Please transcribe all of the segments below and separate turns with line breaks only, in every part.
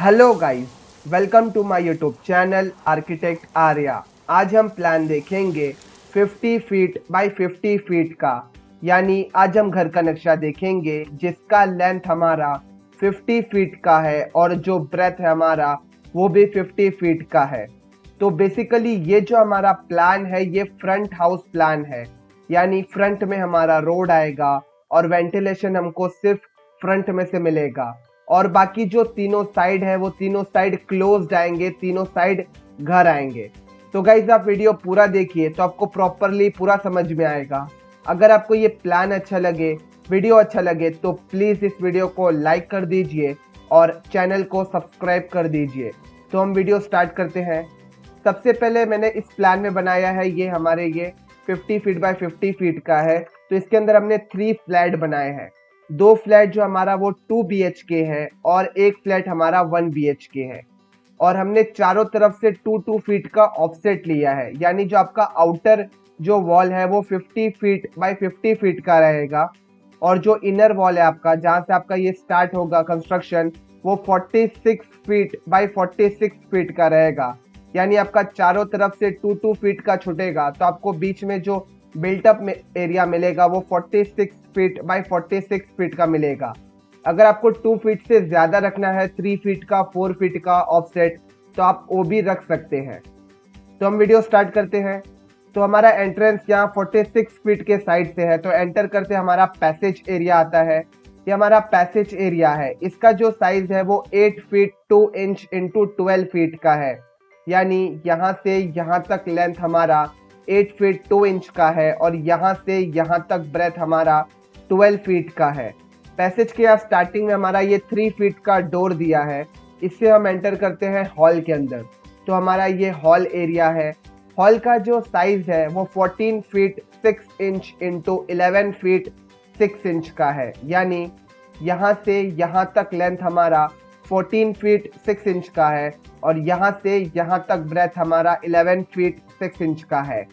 Hello guys welcome to my YouTube channel architect Arya आज हम plan देखेंगे 50 feet by 50 feet का। यानी आज हम घर का नक्शा देखेंगे, जिसका लेंथ हमारा 50 फीट का है और जो ब्रेथ है हमारा, वो भी 50 फीट का है। तो बेसिकली ये जो हमारा प्लान है, ये फ्रंट हाउस प्लान है। यानी फ्रंट में हमारा रोड आएगा और वेंटिलेशन हमको सिर्फ़ फ्रंट में से मिलेगा। और बाकी जो तीनों साइड है, वो तीनों साइड क्लोज आएँगे, तीनों साइड घर आएँगे। तो गाइज़ आप वीडियो पूरा देखिए तो आपको प्रॉपरली पूरा समझ में आएगा। अगर आपको ये प्लान अच्छा लगे वीडियो अच्छा लगे तो प्लीज़ इस वीडियो को लाइक कर दीजिए और चैनल को सब्सक्राइब कर दीजिए। तो हम वीडियो स्टार्ट करते हैं। सबसे पहले मैंने इस प्लान में बनाया है ये हमारे ये 50 फीट बाय 50 फीट का है। तो इसके अंदर हमने थ्री फ्लैट बनाए हैं। दो फ्लैट जो हमारा वो टू बी के है और एक फ्लैट हमारा वन बी के है। और हमने चारों तरफ़ से टू टू फीट का ऑफसेट लिया है। यानी जो आपका आउटर जो वॉल है वो 50 फीट बाय 50 फीट का रहेगा। और जो इनर वॉल है आपका, जहाँ से आपका ये स्टार्ट होगा कंस्ट्रक्शन, वो 46 फीट बाय 46 फीट का रहेगा। यानी आपका चारों तरफ़ से टू टू फीट का छुटेगा। तो आपको बीच में जो बिल्टअप एरिया मिलेगा, वो 46 फीट बाय 46 फीट का मिलेगा। अगर आपको टू फीट से ज़्यादा रखना है थ्री फीट का फोर फीट का ऑफसेट तो आप वो भी रख सकते हैं। तो हम वीडियो स्टार्ट करते हैं। तो हमारा एंट्रेंस यहाँ 46 फीट के साइड से है। तो एंटर करते हमारा पैसेज एरिया आता है। ये हमारा पैसेज एरिया है। इसका जो साइज़ है, वो 8 feet 2 inch into twelve feet का है। यानी यहाँ से यहाँ तक लेंथ हमारा एट फीट टू इंच का है और यहाँ से यहाँ तक ब्रेथ हमारा ट्वेल्व फीट का है। पैसेज के यहाँ स्टार्टिंग में हमारा ये थ्री फीट का डोर दिया है। इससे हम एंटर करते हैं हॉल के अंदर। तो हमारा ये हॉल एरिया है। हॉल का जो साइज़ है वो 14 feet 6 inch into eleven feet 6 inch का है। यानी यहाँ से यहाँ तक लेंथ हमारा 14 फीट 6 इंच का है और यहाँ से यहाँ तक ब्रेथ हमारा 11 फीट 6 इंच का है।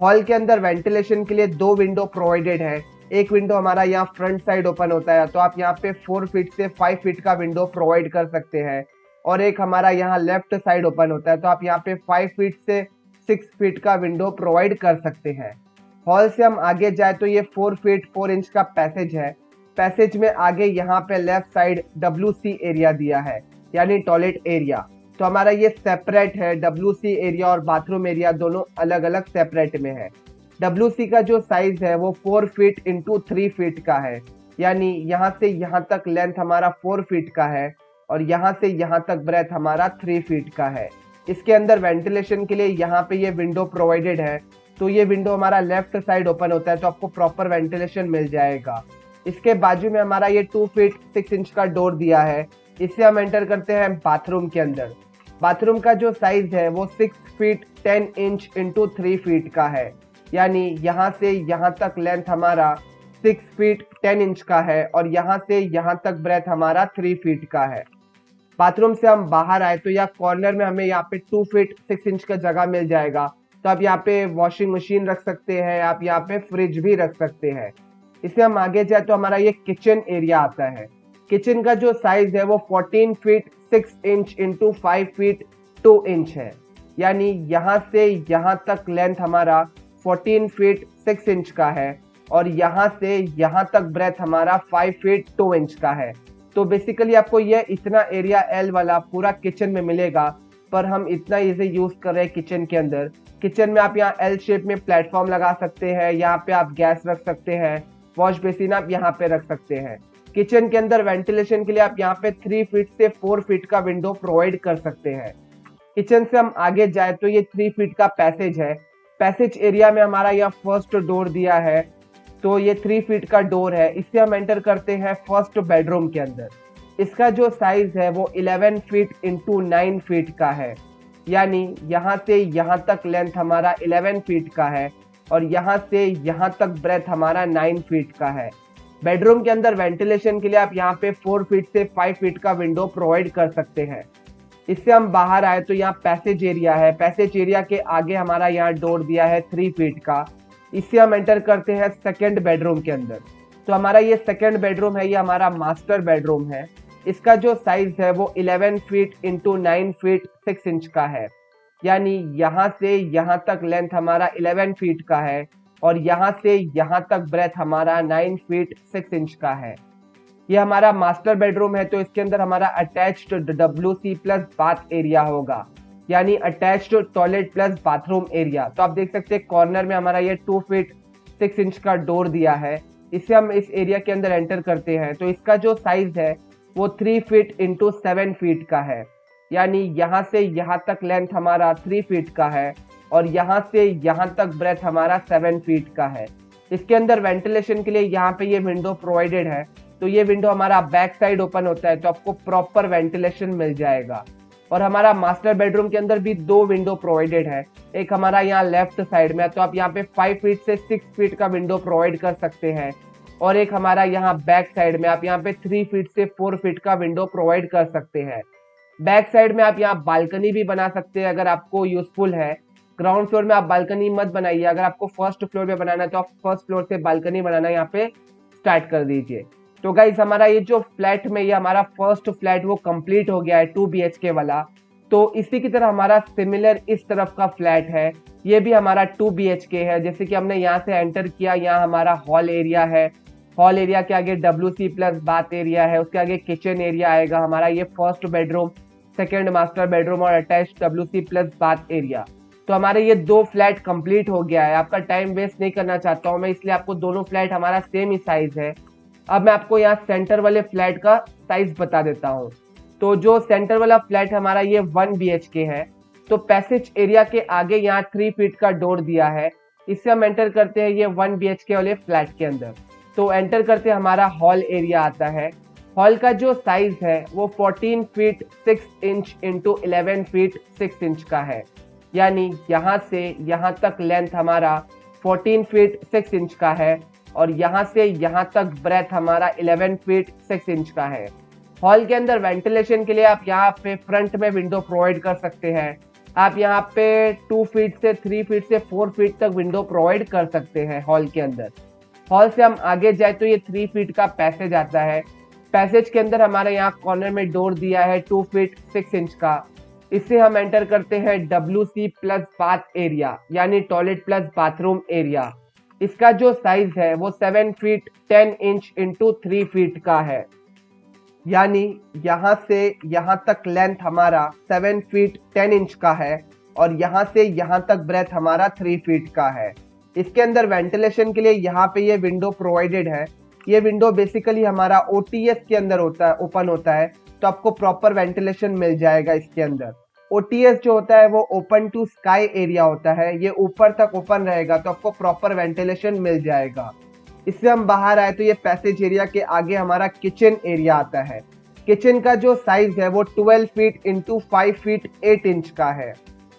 हॉल के अंदर वेंटिलेशन के लिए दो विंडो प्रोवाइडेड है। एक विंडो हमारा यहाँ फ्रंट साइड ओपन होता है तो आप यहाँ पे फोर फीट से फाइव फीट का विंडो प्रोवाइड कर सकते हैं। और एक हमारा यहाँ लेफ़्ट साइड ओपन होता है तो आप यहाँ पे फाइव फीट से सिक्स फीट का विंडो प्रोवाइड कर सकते हैं। हॉल से हम आगे जाए तो ये फोर फीट, फोर इंच का पैसेज है। पैसेज में आगे यहाँ पे लेफ़्ट साइड डब्ल्यूसी एरिया दिया है, यानी टॉयलेट एरिया। तो हमारा ये सेपरेट है डब्ल्यूसी एरिया और बाथरूम एरिया दोनों अलग अलग सेपरेट में है। डब्ल्यूसी का जो साइज़ है वो four feet into three feet का है। यानी यहाँ से यहाँ तक लेंथ हमारा फोर फीट का है और यहाँ से यहाँ तक ब्रेथ हमारा थ्री फीट का है। इसके अंदर वेंटिलेशन के लिए यहाँ पे ये विंडो प्रोवाइडेड है। तो ये विंडो हमारा लेफ़्ट साइड ओपन होता है तो आपको प्रॉपर वेंटिलेशन मिल जाएगा। इसके बाजू में हमारा ये टू फीट सिक्स इंच का डोर दिया है। इससे हम एंटर करते हैं बाथरूम के अंदर। बाथरूम का जो साइज़ है, वो six feet ten inch into three feet का है। यानी यहाँ से यहाँ तक लेंथ हमारा सिक्स फीट टेन इंच का है और यहाँ से यहाँ तक ब्रेथ हमारा थ्री फीट का है। बाथरूम से हम बाहर आए तो यहाँ कॉर्नर में हमें यहाँ पे टू फीट सिक्स इंच का जगह मिल जाएगा। तो आप यहाँ पे वॉशिंग मशीन रख सकते हैं, आप यहाँ पे फ्रिज भी रख सकते हैं। इसे हम आगे जाए तो हमारा ये किचन एरिया आता है। किचन का जो साइज़ है वो 14 feet 6 inch into five feet 2 inch है। यानी यहाँ से यहाँ तक लेंथ हमारा 14 फीट 6 इंच का है और यहाँ से यहाँ तक ब्रेथ हमारा 5 फीट 2 इंच का है। तो बेसिकली आपको ये इतना एरिया एल वाला पूरा किचन में मिलेगा, पर हम इतना इसे यूज़ कर रहे हैं किचन के अंदर। किचन में आप यहाँ एल शेप में प्लेटफॉर्म लगा सकते हैं, यहाँ पे आप गैस रख सकते हैं। वॉश बेसिन आप यहाँ पे रख सकते हैं। किचन के अंदर वेंटिलेशन के लिए आप यहाँ पे थ्री फीट से फोर फीट का विंडो प्रोवाइड कर सकते हैं। किचन से हम आगे जाए तो ये थ्री फीट का पैसेज है। पैसेज एरिया में हमारा यहाँ फ़र्स्ट डोर दिया है तो ये थ्री फीट का डोर है। इससे हम एंटर करते हैं फ़र्स्ट बेडरूम के अंदर। इसका जो साइज़ है वो 11 फीट इंटू नाइन फीट का है। यानी यहाँ से यहाँ तक लेंथ हमारा 11 फीट का है। और यहाँ से यहाँ तक ब्रेथ हमारा नाइन फीट का है। बेडरूम के अंदर वेंटिलेशन के लिए आप यहाँ पे फोर फीट से फाइव फीट का विंडो प्रोवाइड कर सकते हैं। इससे हम बाहर आए तो यहाँ पैसेज एरिया है। पैसेज एरिया के आगे हमारा यहाँ डोर दिया है थ्री फीट का। इससे हम एंटर करते हैं सेकेंड बेडरूम के अंदर। तो हमारा ये सेकेंड बेडरूम है, ये हमारा मास्टर बेडरूम है। इसका जो साइज़ है वो 11 feet into nine feet six inch का है। यानी यहाँ से यहाँ तक लेंथ हमारा 11 फीट का है और यहाँ से यहाँ तक ब्रेथ हमारा 9 फीट 6 इंच का है। ये हमारा मास्टर बेडरूम है तो इसके अंदर हमारा attached W C plus bath area होगा। यानी attached toilet plus bathroom area तो आप देख सकते हैं कॉर्नर में हमारा ये टू फीट सिक्स इंच का डोर दिया है। इसे हम इस एरिया के अंदर एंटर करते हैं। तो इसका जो साइज़ है, वो three feet into seven feet का है। यानी यहाँ से यहाँ तक लेंथ हमारा थ्री फीट का है और यहाँ से यहाँ तक ब्रेथ हमारा सेवन फीट का है। इसके अंदर वेंटिलेशन के लिए यहाँ पे ये विंडो प्रोवाइडेड है। तो ये विंडो हमारा बैक साइड ओपन होता है तो आपको प्रॉपर वेंटिलेशन मिल जाएगा। और हमारा मास्टर बेडरूम के अंदर भी दो विंडो प्रोवाइडेड है। एक हमारा यहाँ लेफ़्ट साइड में है तो आप यहाँ पे फाइव फीट से सिक्स फीट का विंडो प्रोवाइड कर सकते हैं। और एक हमारा यहाँ बैक साइड में, आप यहाँ पे थ्री फीट से फोर फीट का विंडो प्रोवाइड कर सकते हैं। बैक साइड में आप यहाँ बालकनी भी बना सकते हैं अगर आपको यूजफुल है। ग्राउंड फ्लोर में आप बालकनी मत बनाइए। अगर आपको फ़र्स्ट फ्लोर पे बनाना है तो आप फ़र्स्ट फ्लोर से बालकनी बनाना यहाँ पे स्टार्ट कर दीजिए। तो गाइज़ हमारा ये जो फ्लैट में ये हमारा फ़र्स्ट फ्लैट वो कंप्लीट हो गया है टू बी वाला। तो इसी की तरह हमारा सिमिलर इस तरफ़ का फ्लैट है। ये भी हमारा टू बी है। जैसे कि हमने यहाँ से एंटर किया, यहाँ हमारा हॉल एरिया है। हॉल एरिया के आगे W C plus bath area है। उसके आगे किचन एरिया आएगा। हमारा ये first bedroom second master bedroom और attach W C plus bath area तो हमारे ये दो फ्लैट कंप्लीट हो गया है। आपका टाइम वेस्ट नहीं करना चाहता हूँ मैं, इसलिए आपको दोनों फ्लैट हमारा सेम ही साइज़ है। अब मैं आपको यहाँ सेंटर वाले फ्लैट का साइज़ बता देता हूँ। तो जो सेंटर वाला फ्लैट हमारा ये वन बी है तो पैसेज एरिया के आगे यहाँ थ्री फीट का डोर दिया है। इससे हम एंटर करते हैं ये वन बी वाले फ्लैट के अंदर। तो एंटर करते हमारा हॉल एरिया आता है। हॉल का जो साइज़ है, वो 14 feet 6 inch into eleven feet 6 inch का है। यानी यहाँ से यहाँ तक लेंथ हमारा 14 फीट 6 इंच का है और यहाँ से यहाँ तक ब्रेथ हमारा 11 फीट 6 इंच का है। हॉल के अंदर वेंटिलेशन के लिए आप यहाँ पे फ्रंट में विंडो प्रोवाइड कर सकते हैं। आप यहाँ पे टू फीट से थ्री फीट से फोर फीट तक विंडो प्रोवाइड कर सकते हैं हॉल के अंदर। हॉल से हम आगे जाए तो ये थ्री फीट का पैसेज आता है। पैसेज के अंदर हमारे यहाँ कॉर्नर में डोर दिया है टू फीट सिक्स इंच का। इससे हम एंटर करते हैं W C plus bath area यानी टॉयलेट प्लस बाथरूम एरिया इसका जो साइज़ है, वो seven feet ten inch into three feet का है। यानी यहाँ से यहाँ तक लेंथ हमारा सेवन फीट टेन इंच का है और यहाँ से यहाँ तक ब्रेथ हमारा थ्री फीट का है। इसके अंदर वेंटिलेशन के लिए यहाँ पे ये विंडो प्रोवाइडेड है। ये विंडो बेसिकली हमारा ओटीएस के अंदर होता है ओपन होता है तो आपको प्रॉपर वेंटिलेशन मिल जाएगा इसके अंदर। ओटीएस जो होता है वो ओपन टू स्काई एरिया होता है, ये ऊपर तक ओपन रहेगा तो आपको प्रॉपर वेंटिलेशन मिल जाएगा। इससे हम बाहर आए तो ये पैसेज एरिया के आगे हमारा किचन एरिया आता है। किचन का जो साइज़ है वो 12 feet into five feet 8 inch का है।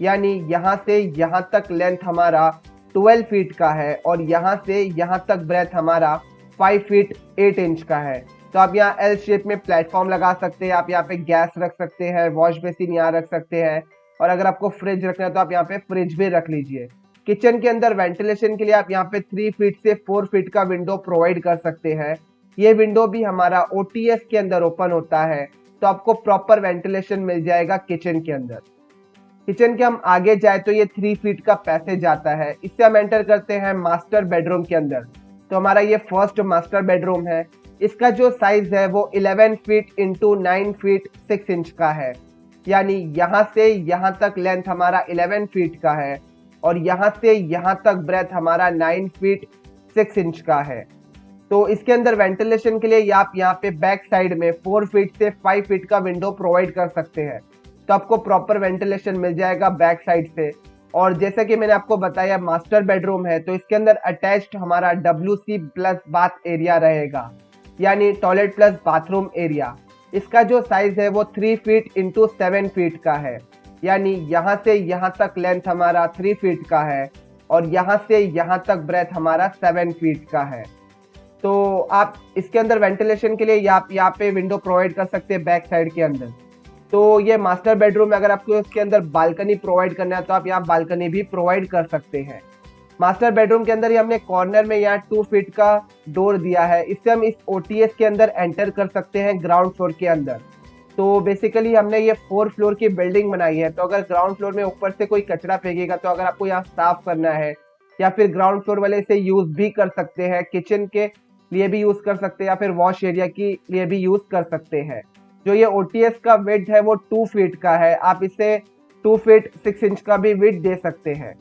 यानी यहाँ से यहाँ तक लेंथ हमारा 12 फीट का है और यहाँ से यहाँ तक ब्रेथ हमारा 5 फीट एट इंच का है। तो आप यहाँ एल शेप में प्लेटफॉर्म लगा सकते हैं, आप यहाँ पे गैस रख सकते हैं वॉश बेसिन यहाँ रख सकते हैं और अगर आपको फ्रिज रखना है तो आप यहाँ पे फ्रिज भी रख लीजिए। किचन के अंदर वेंटिलेशन के लिए आप यहाँ पे थ्री फीट से फोर फीट का विंडो प्रोवाइड कर सकते हैं। ये विंडो भी हमारा ओटीएस के अंदर ओपन होता है तो आपको प्रॉपर वेंटिलेशन मिल जाएगा किचन के अंदर। किचन के हम आगे जाए तो ये थ्री फीट का पैसेज आता है। इससे हम एंटर करते हैं मास्टर बेडरूम के अंदर। तो हमारा ये फ़र्स्ट मास्टर बेडरूम है। इसका जो साइज़ है वो 11 feet into nine feet six inch का है। यानी यहाँ से यहाँ तक लेंथ हमारा 11 फीट का है और यहाँ से यहाँ तक ब्रेथ हमारा 9 फीट 6 इंच का है। तो इसके अंदर वेंटिलेशन के लिए आप यहाँ पे बैक साइड में 4 फीट से 5 फीट का विंडो प्रोवाइड कर सकते हैं। तो आपको प्रॉपर वेंटिलेशन मिल जाएगा बैक साइड से। और जैसे कि मैंने आपको बताया मास्टर बेडरूम है तो इसके अंदर अटैच्ड हमारा W C plus bath area रहेगा। यानी टॉयलेट प्लस बाथरूम एरिया इसका जो साइज़ है वो three feet into seven feet का है। यानी यहाँ से यहाँ तक लेंथ हमारा थ्री फीट का है और यहाँ से यहाँ तक ब्रेथ हमारा सेवन फीट का है। तो आप इसके अंदर वेंटिलेशन के लिए यहाँ पे विंडो प्रोवाइड कर सकते हैं बैक साइड के अंदर। तो ये मास्टर बेडरूम अगर आपको इसके अंदर बालकनी प्रोवाइड करना है तो आप यहाँ बालकनी भी प्रोवाइड कर सकते हैं। मास्टर बेडरूम के अंदर ही हमने कॉर्नर में यहाँ टू फीट का डोर दिया है। इससे हम इस ओटीएस के अंदर एंटर कर सकते हैं ग्राउंड फ्लोर के अंदर। तो बेसिकली हमने ये फोर फ्लोर की बिल्डिंग बनाई है। तो अगर ग्राउंड फ्लोर में ऊपर से कोई कचरा फेंकेगा तो अगर आपको यहाँ साफ़ करना है, या फिर ग्राउंड फ्लोर वाले इसे यूज़ भी कर सकते हैं किचन के लिए भी यूज़ कर सकते हैं, या फिर वॉश एरिया के लिए भी यूज़ कर सकते हैं। जो ये ओटीएस का वेट है वो टू फीट का है। आप इसे टू फीट सिक्स इंच का भी वेट दे सकते हैं।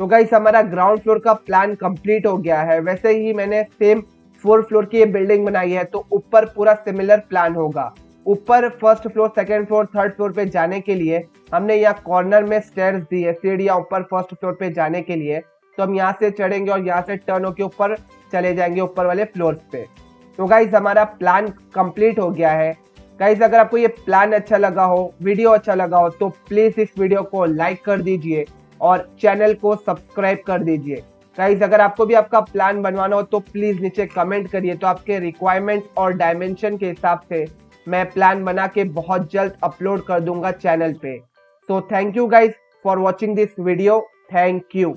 तो गाइस हमारा ग्राउंड फ्लोर का प्लान कंप्लीट हो गया है। वैसे ही मैंने सेम फोर फ्लोर की ये बिल्डिंग बनाई है तो ऊपर पूरा सिमिलर प्लान होगा। ऊपर first floor second floor third floor पे जाने के लिए हमने यहाँ कॉर्नर में स्टेयर्स दी है सीढ़ियाँ ऊपर फ़र्स्ट फ्लोर पे जाने के लिए। तो हम यहाँ से चढ़ेंगे और यहाँ से टर्न होकर ऊपर चले जाएँगे ऊपर वाले फ्लोर्स पे। तो गाइज़ हमारा प्लान कंप्लीट हो गया है। गाइज़ अगर आपको ये प्लान अच्छा लगा हो वीडियो अच्छा लगा हो तो प्लीज़ इस वीडियो को लाइक कर दीजिए और चैनल को सब्सक्राइब कर दीजिए। गाइज़ अगर आपको भी आपका प्लान बनवाना हो तो प्लीज़ नीचे कमेंट करिए तो आपके रिक्वायरमेंट और डायमेंशन के हिसाब से मैं प्लान बना के बहुत जल्द अपलोड कर दूँगा चैनल पे। तो thank you guys for watching this video thank you